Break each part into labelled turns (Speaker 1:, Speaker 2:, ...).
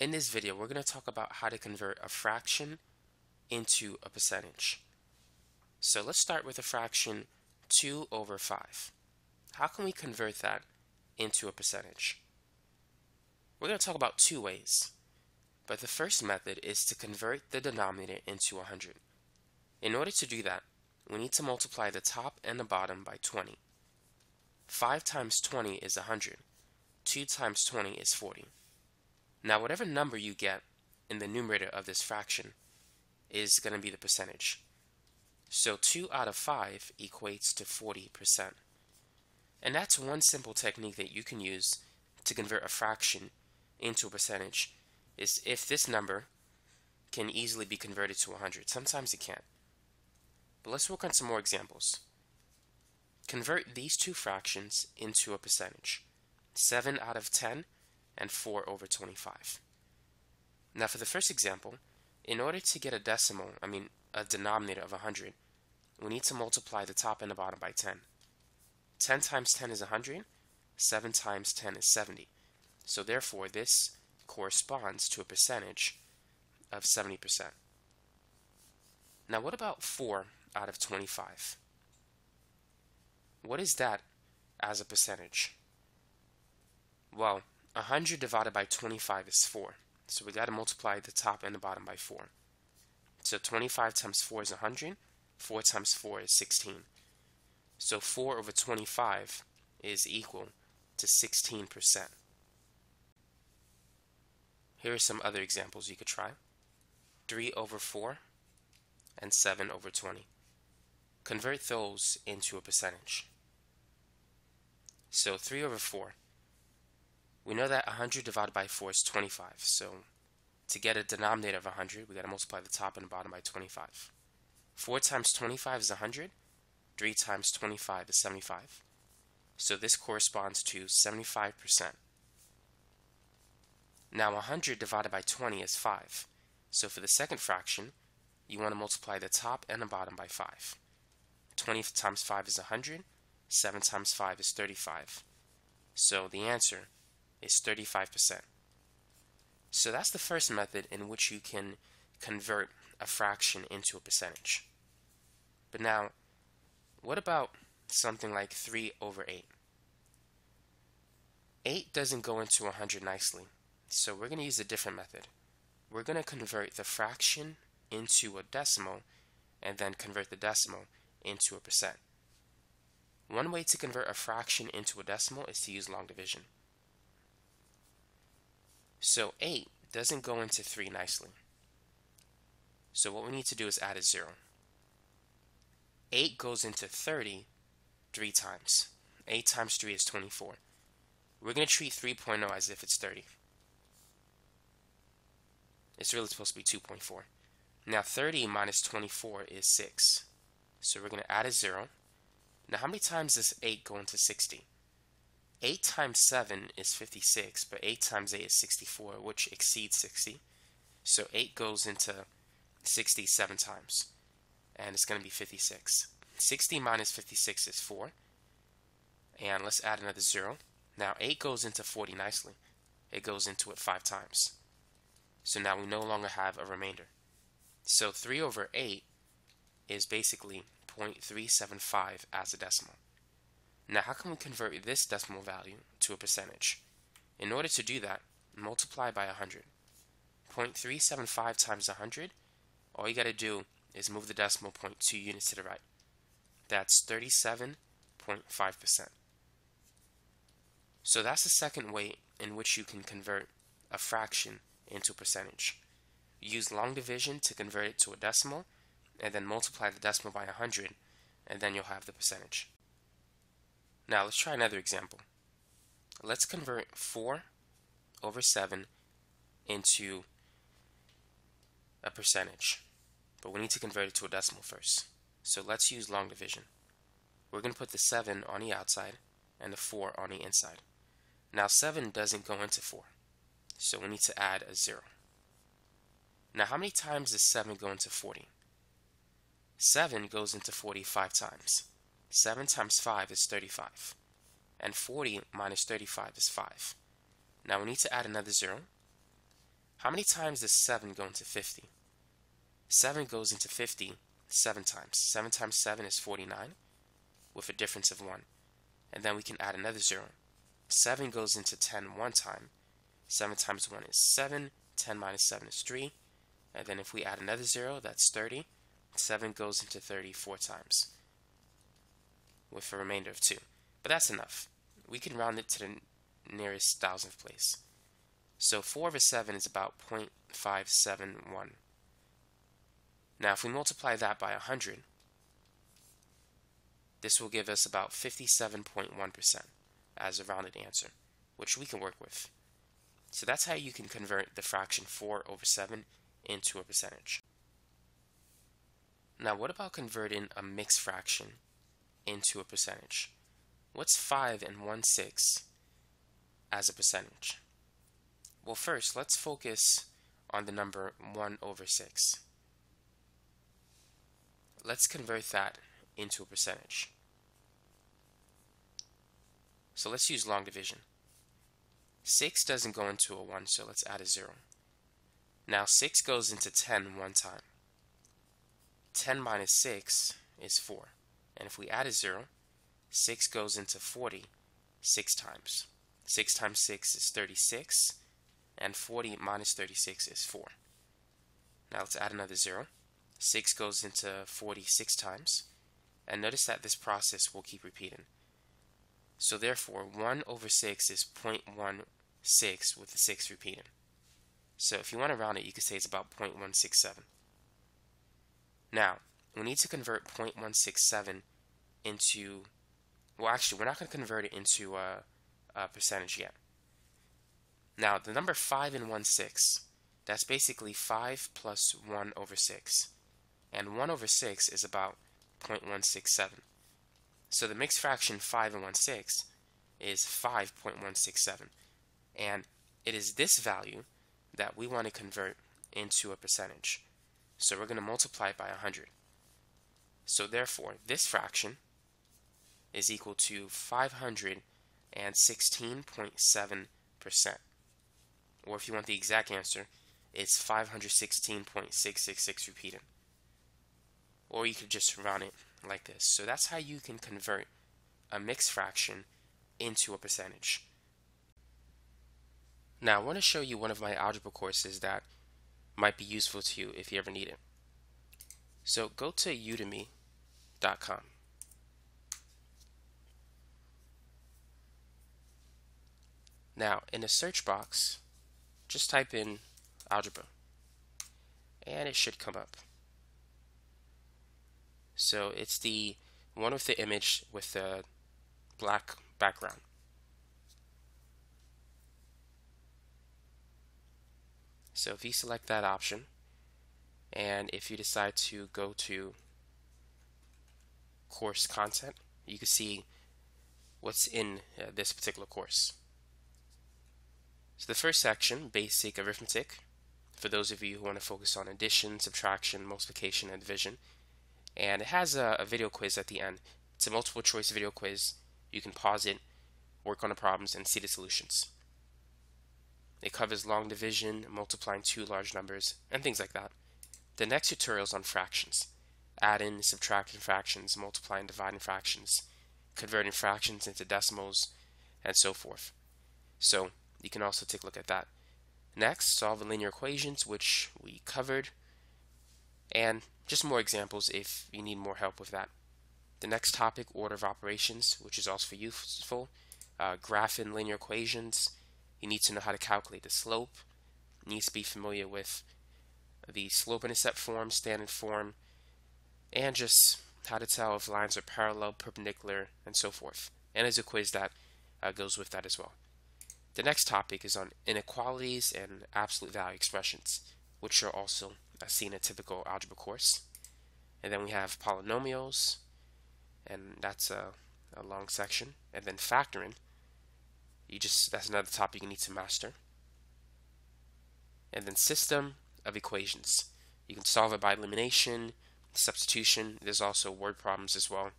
Speaker 1: In this video, we're going to talk about how to convert a fraction into a percentage. So let's start with a fraction 2 over 5. How can we convert that into a percentage? We're going to talk about two ways. But the first method is to convert the denominator into 100. In order to do that, we need to multiply the top and the bottom by 20. 5 times 20 is 100. 2 times 20 is 40. Now whatever number you get in the numerator of this fraction is going to be the percentage. So 2 out of 5 equates to 40%. And that's one simple technique that you can use to convert a fraction into a percentage is if this number can easily be converted to 100. Sometimes it can't. But let's work on some more examples. Convert these two fractions into a percentage. 7 out of 10 and 4 over 25. Now for the first example, in order to get a decimal, I mean a denominator of 100, we need to multiply the top and the bottom by 10. 10 times 10 is 100, 7 times 10 is 70. So therefore this corresponds to a percentage of 70%. Now what about 4 out of 25? What is that as a percentage? Well, 100 divided by 25 is 4. So we got to multiply the top and the bottom by 4. So 25 times 4 is 100. 4 times 4 is 16. So 4 over 25 is equal to 16%. Here are some other examples you could try. 3 over 4 and 7 over 20. Convert those into a percentage. So 3 over 4. We know that 100 divided by 4 is 25. So to get a denominator of 100, we got to multiply the top and the bottom by 25. 4 times 25 is 100. 3 times 25 is 75. So this corresponds to 75%. Now 100 divided by 20 is 5. So for the second fraction, you want to multiply the top and the bottom by 5. 20 times 5 is 100. 7 times 5 is 35. So the answer is 35%. So that's the first method in which you can convert a fraction into a percentage. But now, what about something like 3 over 8? 8 doesn't go into 100 nicely, so we're going to use a different method. We're going to convert the fraction into a decimal and then convert the decimal into a percent. One way to convert a fraction into a decimal is to use long division. So 8 doesn't go into 3 nicely. So what we need to do is add a 0. 8 goes into 30 three times. 8 times 3 is 24. We're going to treat 3.0 as if it's 30. It's really supposed to be 2.4. Now 30 minus 24 is 6. So we're going to add a 0. Now how many times does 8 go into 60? 8 times 7 is 56, but 8 times 8 is 64, which exceeds 60. So 8 goes into 67 times, and it's going to be 56. 60 minus 56 is 4, and let's add another 0. Now 8 goes into 40 nicely. It goes into it 5 times. So now we no longer have a remainder. So 3 over 8 is basically 0.375 as a decimal. Now how can we convert this decimal value to a percentage? In order to do that, multiply by 100. 0.375 times 100, all you got to do is move the decimal point two units to the right. That's 37.5%. So that's the second way in which you can convert a fraction into a percentage. Use long division to convert it to a decimal, and then multiply the decimal by 100, and then you'll have the percentage. Now let's try another example. Let's convert 4 over 7 into a percentage. But we need to convert it to a decimal first. So let's use long division. We're going to put the 7 on the outside and the 4 on the inside. Now 7 doesn't go into 4. So we need to add a 0. Now how many times does 7 go into 40? 7 goes into 45 times. 7 times 5 is 35. And 40 minus 35 is 5. Now we need to add another 0. How many times does 7 go into 50? 7 goes into 50 7 times. 7 times 7 is 49 with a difference of 1. And then we can add another 0. 7 goes into 10 one time. 7 times 1 is 7. 10 minus 7 is 3. And then if we add another 0, that's 30. 7 goes into 30 four times with a remainder of 2. But that's enough. We can round it to the nearest thousandth place. So 4 over 7 is about 0.571. Now if we multiply that by 100, this will give us about 57.1% as a rounded answer, which we can work with. So that's how you can convert the fraction 4 over 7 into a percentage. Now what about converting a mixed fraction into a percentage? What's 5 and 1 6 as a percentage? Well first let's focus on the number 1 over 6. Let's convert that into a percentage. So let's use long division. 6 doesn't go into a 1, so let's add a 0. Now 6 goes into 10 one time. 10 minus 6 is 4. And if we add a 0, 6 goes into 40 6 times. 6 times 6 is 36, and 40 minus 36 is 4. Now let's add another 0. 6 goes into 46 times, and notice that this process will keep repeating. So therefore, 1 over 6 is 0.16 with the 6 repeating. So if you want to round it, you could say it's about 0.167. Now, we need to convert 0.167 into, well actually we're not going to convert it into a, a percentage yet. Now the number 5 and 1 6, that's basically 5 plus 1 over 6. And 1 over 6 is about 0.167. So the mixed fraction 5 and 1 6 is 5.167. And it is this value that we want to convert into a percentage. So we're going to multiply it by 100. So therefore, this fraction is equal to 516.7%. Or if you want the exact answer, it's 516.666 repeated. Or you could just round it like this. So that's how you can convert a mixed fraction into a percentage. Now I want to show you one of my algebra courses that might be useful to you if you ever need it. So go to udemy.com. Now in the search box, just type in algebra and it should come up. So it's the one with the image with the black background. So if you select that option, and if you decide to go to course content, you can see what's in uh, this particular course. So the first section, basic arithmetic, for those of you who want to focus on addition, subtraction, multiplication, and division. And it has a, a video quiz at the end. It's a multiple choice video quiz. You can pause it, work on the problems, and see the solutions. It covers long division, multiplying two large numbers, and things like that. The next tutorial is on fractions. Adding, subtracting fractions, multiplying, dividing fractions, converting fractions into decimals, and so forth. So you can also take a look at that. Next, solve the linear equations, which we covered, and just more examples if you need more help with that. The next topic, order of operations, which is also useful. Uh, graphing linear equations, you need to know how to calculate the slope. You need to be familiar with the slope-intercept form, standard form, and just how to tell if lines are parallel, perpendicular, and so forth. And there's a quiz that uh, goes with that as well. The next topic is on inequalities and absolute value expressions, which are also uh, seen in a typical algebra course. And then we have polynomials, and that's a, a long section. And then factoring, you just that's another topic you need to master. And then system of equations. You can solve it by elimination, substitution. There's also word problems as well.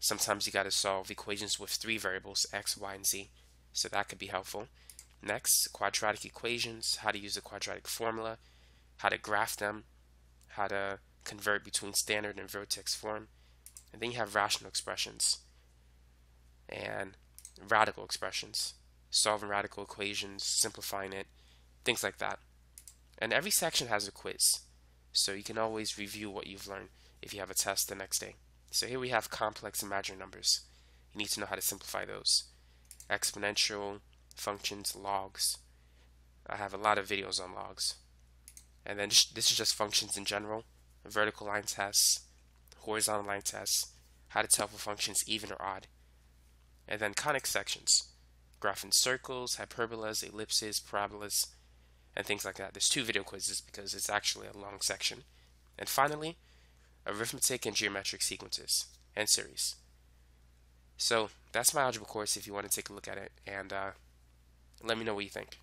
Speaker 1: Sometimes you got to solve equations with three variables, x, y, and z. So that could be helpful. Next, quadratic equations, how to use the quadratic formula, how to graph them, how to convert between standard and vertex form. And then you have rational expressions and radical expressions, solving radical equations, simplifying it, things like that. And every section has a quiz, so you can always review what you've learned if you have a test the next day. So here we have complex imaginary numbers. You need to know how to simplify those. Exponential, functions, logs. I have a lot of videos on logs. And then this is just functions in general. Vertical line tests, horizontal line tests, how to tell if a function is even or odd. And then conic sections, graphing circles, hyperbolas, ellipses, parabolas, and things like that. There's two video quizzes because it's actually a long section. And finally, arithmetic and geometric sequences and series. So that's my algebra course if you want to take a look at it and uh, let me know what you think.